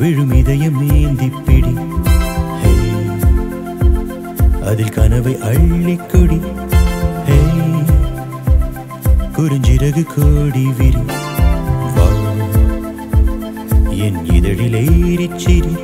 விழும் இதயம் ஏந்தி பிடி. அதில் கனவை அள்ளிக்குடி குறிஞ்சிறகு கோடி விரி. என் இதழில் ஏறிச்சிரி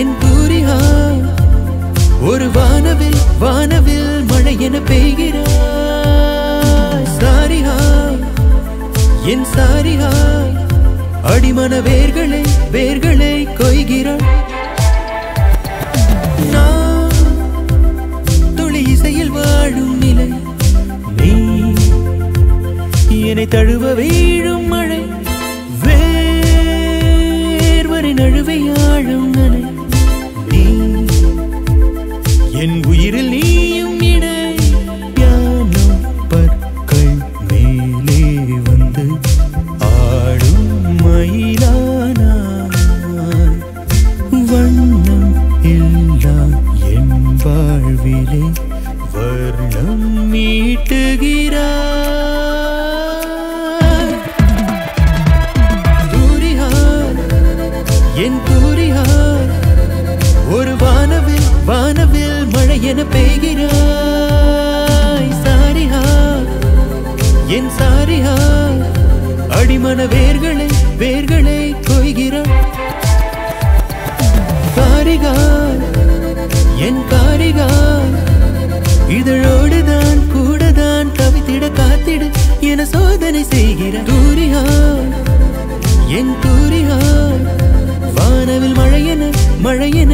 என் பூரிகா ஒரு வானவில் வானவில் மழை என பெய்கிறாய். சாரிகா என் சாரிகா அடிமன வேர்களை வேர்களை கொய்கிறாள். நான் துளி இசையில் வாழும் நிலை நீ என்னை தழுவ வீழும் மழை வேர்வரை நழுவை ஆழும் மேலே வர்ணம் மீட்டுகிறார் தூரிகார் என் தூரிகார் ஒரு வானவில் வானவில் மழை என பெய்கிறாய். சாரிஹா என் சாரிஹா அடிமன வேர்களை வேர்களை கொய்கிறார். சாரிகார் இதழோடுதான் கூடதான் தவித்திட காத்திடு என சோதனை செய்கிற தூரிகா. என் தூரிகா வானவில் மழையென மழையென